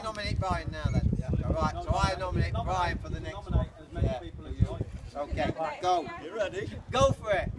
I nominate Brian now then. All right, so I nominate Brian for the next one. Yeah. Okay, go. You ready? Go for it.